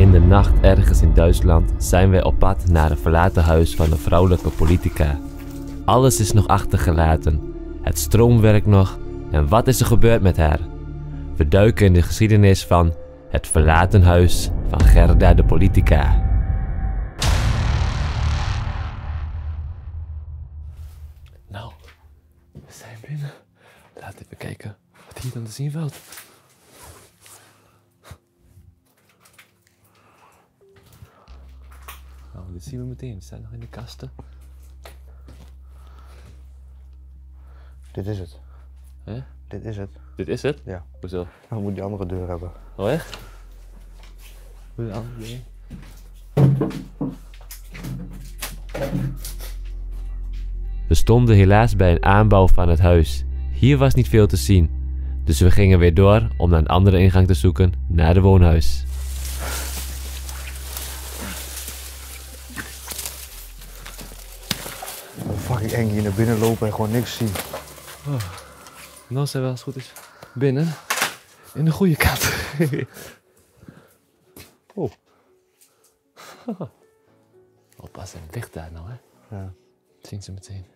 In de nacht ergens in Duitsland zijn wij op pad naar een verlaten huis van een vrouwelijke politica. Alles is nog achtergelaten. Het stroom werkt nog. En wat is er gebeurd met haar? We duiken in de geschiedenis van het verlaten huis van Gerda de politica. Nou, we zijn binnen. Laten we kijken wat hier dan te zien valt. Nou, dit zien we meteen. Het staat nog in de kasten. Dit is het. Hè? Dit is het. Dit is het? Ja. Hoezo? Dan moet die andere deur hebben. Oh echt? Hoe de andere ding? We stonden helaas bij een aanbouw van het huis. Hier was niet veel te zien. Dus we gingen weer door om naar een andere ingang te zoeken naar de woonhuis. Fucking eng hier naar binnen lopen en gewoon niks zien. Nou zijn we als het goed is binnen. In de goede kant. oh. Oppassen, het ligt daar nou hè. Ja. Zien ze meteen.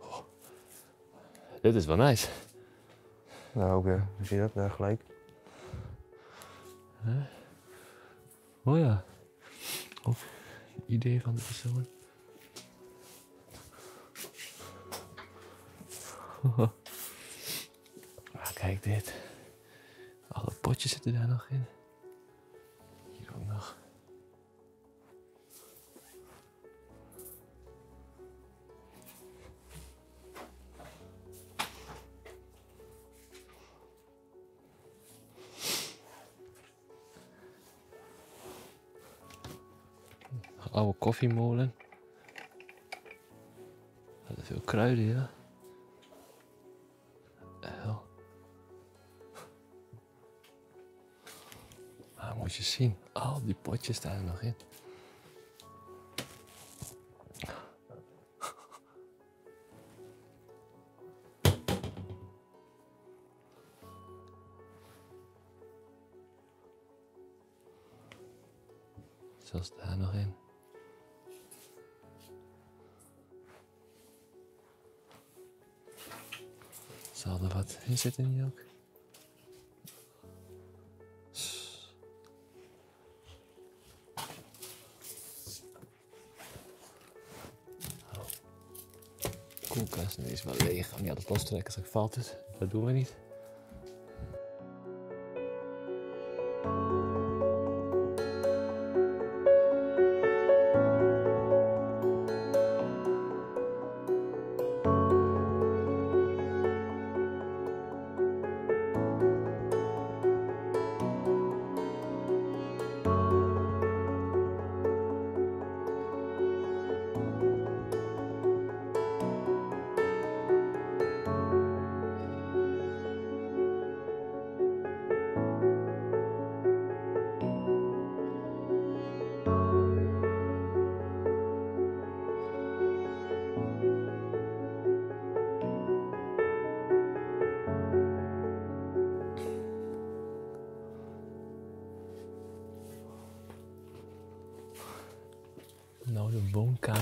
Oh. Dit is wel nice. Nou, ook weer. Zie je dat? Daar gelijk. Oh ja. Of idee van de persoon. Ah, kijk dit. Alle potjes zitten daar nog in. Hier ook nog. oude koffiemolen. Dat is veel kruiden, ja. Zien. Al die potjes staan er nog in. Zelfs daar nog in. Zal er wat in zitten hier ook? Oh, niet alles lostrekken, straks valt het. Dat doen we niet.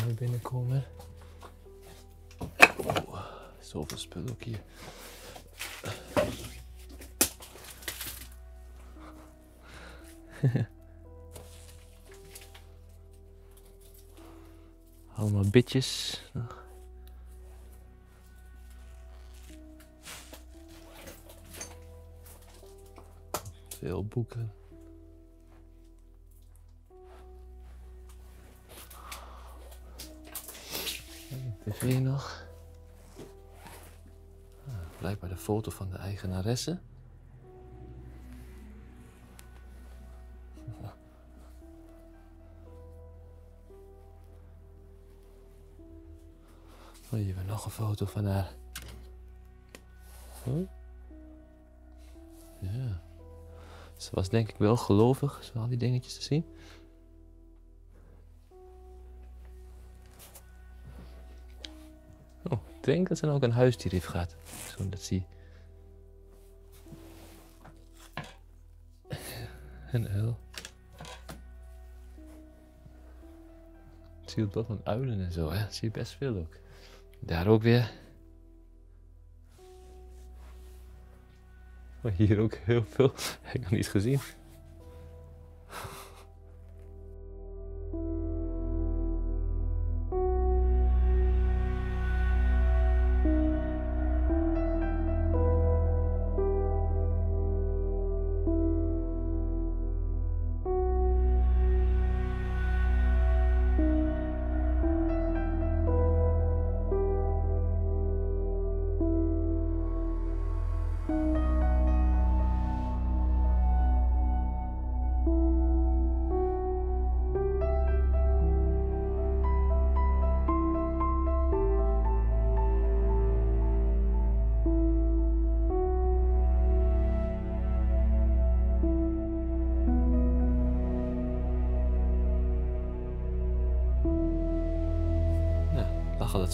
Woonkamer binnenkomen. Oh, zoveel spul ook hier. Allemaal bitjes. Veel boeken. TV nog. Ah, blijkbaar de foto van de eigenaresse. Oh, hier hebben we nog een foto van haar. Ja. Ze was denk ik wel gelovig, zo al die dingetjes te zien. Denk dat ze ook een huisdier heeft gehad. Zo dat zie. Een uil. Zie dat van uilen en zo, hè. Dat zie je best veel ook. Daar ook weer. Maar hier ook heel veel. Heb ik nog niet gezien.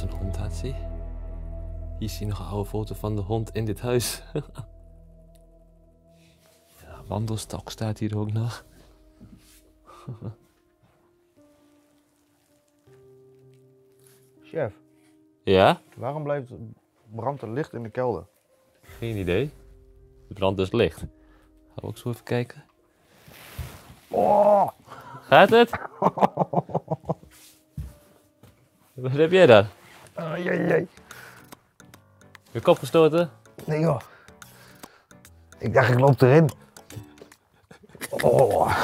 Dat zo'n hond had, zie. Hier zie je nog een oude foto van de hond in dit huis. ja, wandelstok staat hier ook nog. Chef, Ja? waarom blijft brandt er licht in de kelder? Geen idee. De brand is licht. Gaan we ook zo even kijken. Oh! Gaat het? Wat heb jij daar? Ai, ai, ai. Je kop gestoten? Nee joh. Ik dacht ik loop erin. Oh.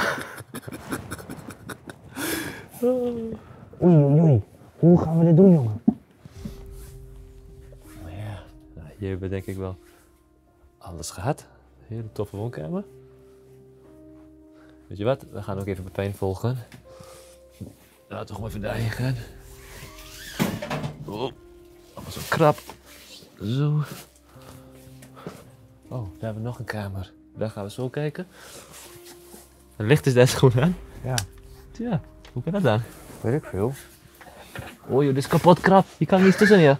Oei, oei, oei. Hoe gaan we dit doen, jongen? Maar ja, nou, hier hebben we denk ik wel alles gehad. Hele toffe woonkamer. Weet je wat? We gaan ook even Pepijn volgen. Laten we gewoon even daarheen gaan. Oh, zo krap. Zo. Oh, daar hebben we nog een kamer. Daar gaan we zo kijken. Het licht is daar gewoon aan. Ja, Ja, hoe kan dat dan? weet ik veel. Oh joh, dit is kapot krap. Je kan niet tussen, ja.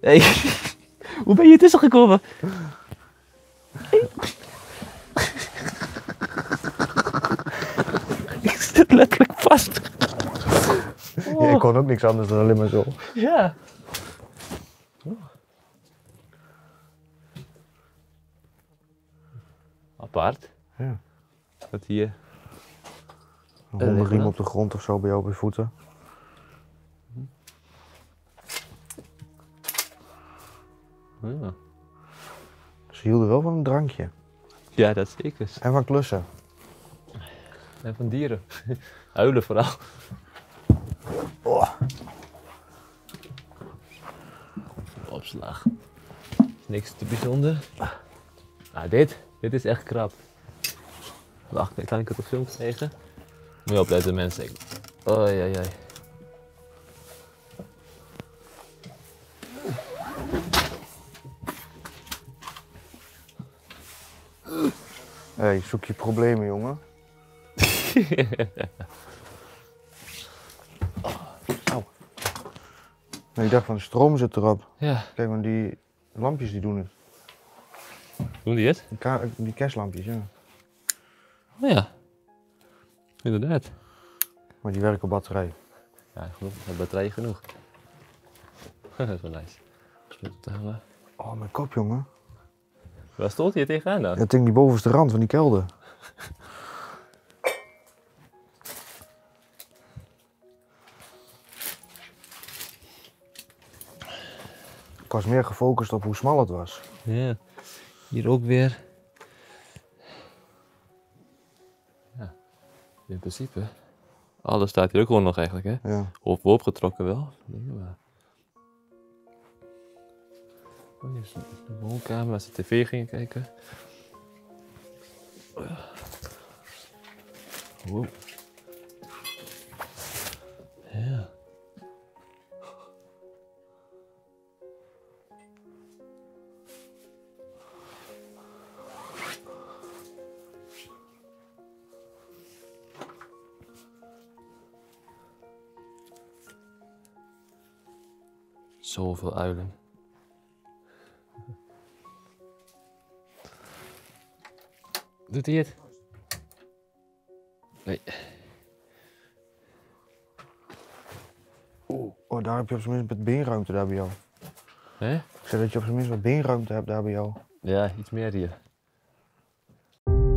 Hey. Hoe ben je hier tussen gekomen? Ik zit letterlijk vast. Ik kon ook niks anders dan alleen maar zo. Ja. Apart. Ja. Dat hier. Een hondenriem op de grond of zo bij jou op je voeten. Ja, Ze hielden wel van een drankje. ja dat zeker. En van klussen. En van dieren. Huilen vooral. Opslag. Niks te bijzonder. Ah, dit. Dit is echt krap. Wacht, kan ik het op film krijgen? Moet je opletten mensen. Ik- Oei, oei, oei. Hey, zoek je problemen, jongen. Ik dacht van de stroom zit erop. Ja, Kijk, want die lampjes die doen het. doen die het? Die, ka- die kerstlampjes, ja. Oh ja. Inderdaad. Maar die werken op batterij. Ja, genoeg. Batterij genoeg. dat is wel nice. Oh, mijn kop, jongen. Waar stond hij tegenaan dan? Dat ding die bovenste rand van die kelder. was meer gefocust op hoe smal het was. Ja, hier ook weer. Ja, in principe. Alles staat hier ook gewoon nog eigenlijk, hè? Ja. Of opgetrokken wel. Maar... Oh, hier is de de woonkamer waar ze tv gingen kijken. Wow. Zoveel uilen. Doet hij het? Nee. Oh, daar heb je op zijn minst wat beenruimte daar bij jou. Hè? Ik zeg dat je op zijn minst wat beenruimte hebt daar bij jou. Ja, iets meer hier.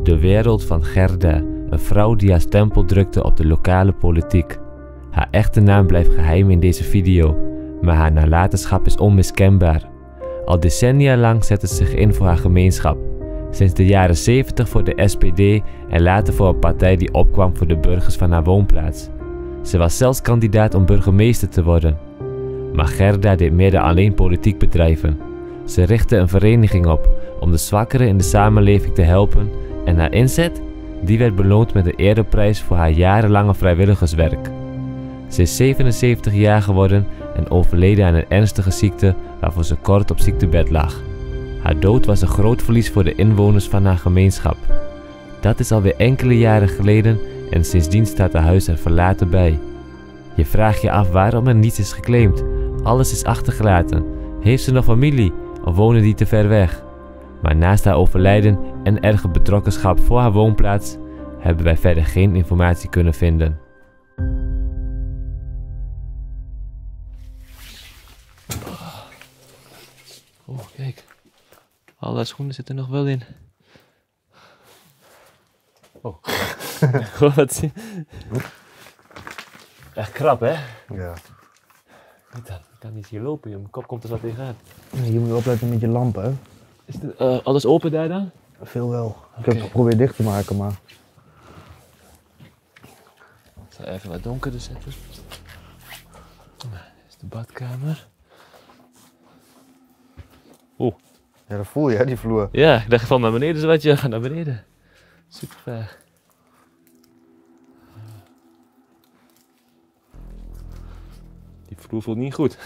De wereld van Gerda, een vrouw die haar stempel drukte op de lokale politiek. Haar echte naam blijft geheim in deze video, maar haar nalatenschap is onmiskenbaar. Al decennia lang zette ze zich in voor haar gemeenschap. Sinds de jaren 70 voor de SPD en later voor een partij die opkwam voor de burgers van haar woonplaats. Ze was zelfs kandidaat om burgemeester te worden. Maar Gerda deed meer dan alleen politiek bedrijven. Ze richtte een vereniging op om de zwakkeren in de samenleving te helpen en haar inzet, die werd beloond met een ereprijs voor haar jarenlange vrijwilligerswerk. Ze is 77 jaar geworden en overleden aan een ernstige ziekte waarvoor ze kort op ziektebed lag. Haar dood was een groot verlies voor de inwoners van haar gemeenschap. Dat is alweer enkele jaren geleden en sindsdien staat haar huis er verlaten bij. Je vraagt je af waarom er niets is geclaimd. Alles is achtergelaten. Heeft ze nog familie of wonen die te ver weg? Maar naast haar overlijden en erge betrokkenschap voor haar woonplaats hebben wij verder geen informatie kunnen vinden. Oh, kijk. Alle schoenen zitten er nog wel in. Oh. Wat zie Echt krap, hè? Ja. Niet dan. Ik kan niet hier lopen, joh. mijn kop komt er wat tegenaan. Je moet opletten met je lampen. Is het, eh, alles open daar dan? Veel wel. Ik heb het geprobeerd dicht te maken, maar... Ik zal even wat donkerder zetten. Nou, Dit is de badkamer. Oeh. Ja, dat voel je, hè, die vloer. Ja, ik dacht van naar beneden je gaat naar beneden. Super ver. Die vloer voelt niet goed.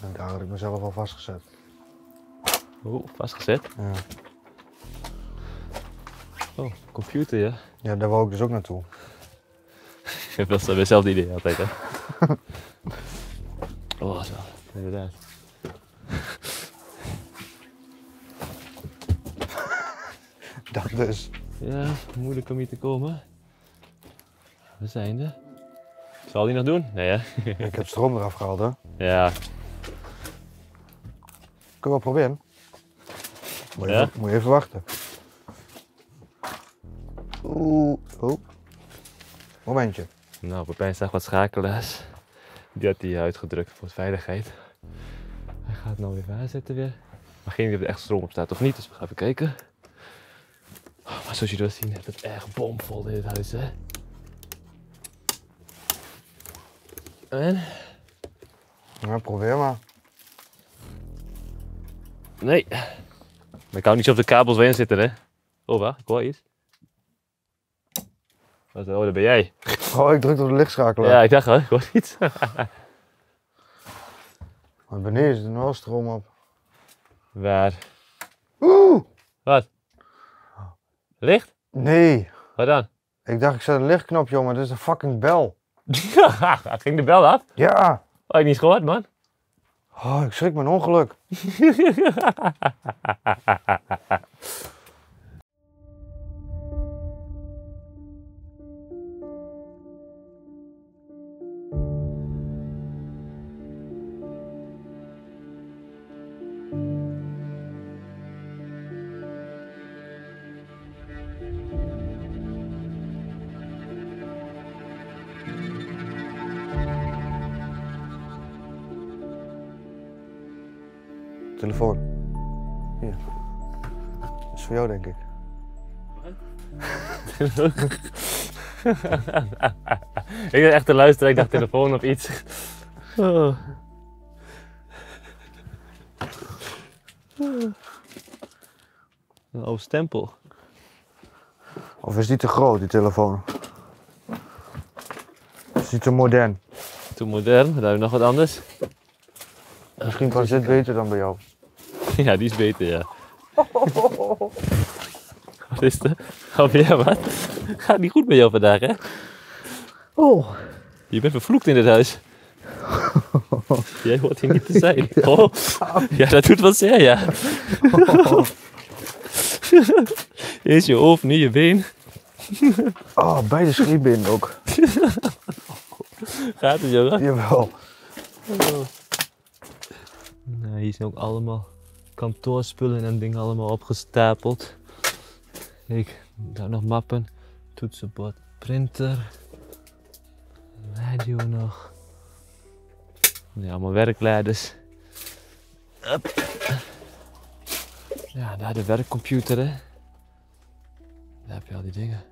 En daar had ik mezelf al vastgezet. Oeh, vastgezet. Ja. Oh, computer ja. ja, daar wou ik dus ook naartoe. Dat is weer hetzelfde idee altijd hè. oh, zo. Inderdaad. Dat dus. Ja, moeilijk om hier te komen. We zijn er. Zal die nog doen? Nee hè? Ik heb stroom eraf gehaald, hè. Ja. Kunnen we wel proberen? Moet je, Ja? even, moet je even wachten. Oeh. Oh. Momentje. Nou, Pepijn zag wat schakelaars. Die had hij uitgedrukt voor veiligheid. Hij gaat nou weer aanzetten weer. Maar geen idee of er echt stroom op staat of niet, dus we gaan even kijken. Oh, maar zoals jullie wel zien, is het echt bomvol in dit huis, hè? En? Ja, probeer maar. Nee. Maar ik hou niet zo op de kabels weer in zitten, hè? Oh, wacht, ik hoor iets. Wat, oh, dat ben jij. Oh, ik druk op de lichtschakelaar. Ja, ik dacht al, ik hoor iets. Maar beneden zit er nog stroom op. Waar? Oeh. Wat? Licht? Nee. Wat dan? Ik dacht, ik zet een lichtknopje om, maar dit is een fucking bel. Ging de bel af? Ja. Oh, ik niet gehoord, man. Oh, ik schrik mijn ongeluk. Telefoon. Hier. Dat is voor jou, denk ik. ik dacht echt te luisteren, ik dacht telefoon of iets. Oh. Een oude stempel. Of is die te groot, die telefoon? Is die te modern? Toen modern, daar hebben we nog wat anders. Misschien was dit beter dan bij jou. Ja, die is beter, ja. Wat is er? Oh ja, wat? Gaat niet goed met jou vandaag, hè? Oh. Je bent vervloekt in dit huis. Jij hoort hier niet te zijn. Oh. Ja, dat doet wel zeer, ja. Eerst je hoofd, nu je been. Oh, beide scheenbenen ook. Gaat het, jongen? Jawel. Hier zijn ook allemaal kantoorspullen en dingen allemaal opgestapeld. Kijk, daar nog mappen. Toetsenbord, printer. Radio nog. Ja, allemaal werkleiders. Ja, daar de werkcomputer, hè. Daar heb je al die dingen.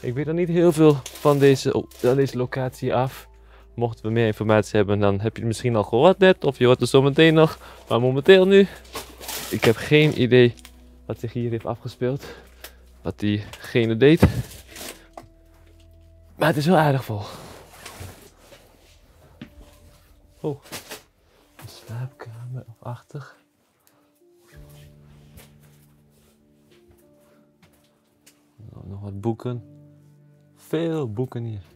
Ik weet nog niet heel veel van deze, van deze locatie af. Mochten we meer informatie hebben, dan heb je het misschien al gehoord net. Of je hoort het zometeen nog. Maar momenteel nu, ik heb geen idee wat zich hier heeft afgespeeld. Wat diegene deed. Maar het is wel aardig vol. Oh, een slaapkamer of achtig. Nou, nog wat boeken. Veel boeken hier.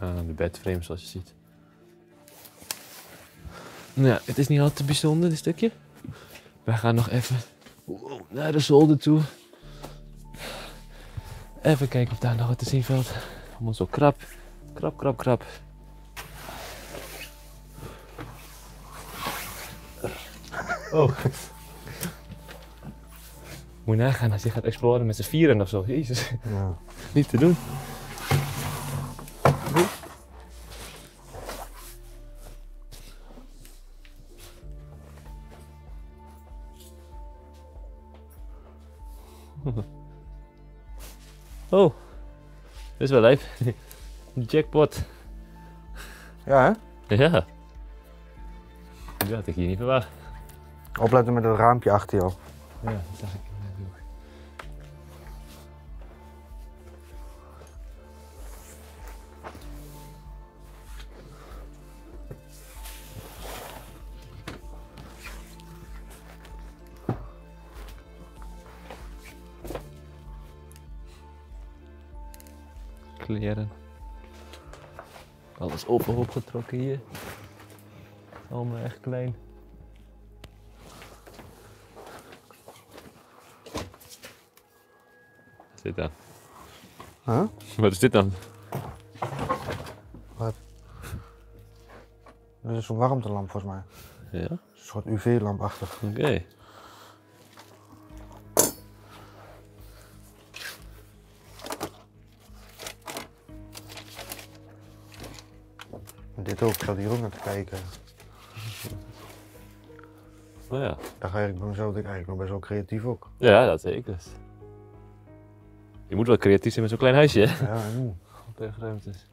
Ja, de bedframe zoals je ziet. Nou ja, het is niet al te bijzonder dit stukje. Wij gaan nog even naar de zolder toe. Even kijken of daar nog wat te zien valt. Allemaal zo krap. Krap, krap, krap. Oh. Moet je nagaan als je gaat exploren met z'n vieren of zo. Jezus, Ja. niet te doen. Is wel leuk. Jackpot. Ja, hè? Ja. Dat had ik hier niet verwacht. Opletten met het raampje achter jou. Ja, dat zag ik Alles open opgetrokken hier. Allemaal echt klein. Wat is dit dan? Huh? Wat is dit dan? Dat is zo'n warmtelamp volgens mij. Ja, Een soort UV-lampachtig. oké. Dit ook, ik zat hier ook naar te kijken. Nou ja. Daar ga ik bij mezelf denk ik eigenlijk nog best wel creatief ook. ja, dat zeker. Je moet wel creatief zijn met zo'n klein huisje, hè? Ja, en nu? Erg ruimtes.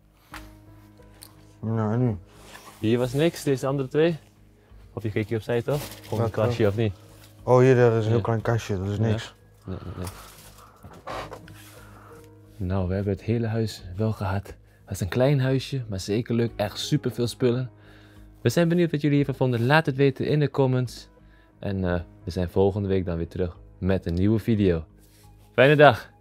Nou, en nu? Hier was niks, deze andere twee. Of je keek hier opzij toch? Gewoon een kastje of niet? Oh, hier daar is een heel Ja. klein kastje, dat is Ja. niks. Nee, nee, nee. Nou, we hebben het hele huis wel gehad. Het is een klein huisje, maar zeker leuk. Echt super veel spullen. We zijn benieuwd wat jullie hiervan vonden. Laat het weten in de comments. En eh, we zijn volgende week dan weer terug met een nieuwe video. Fijne dag!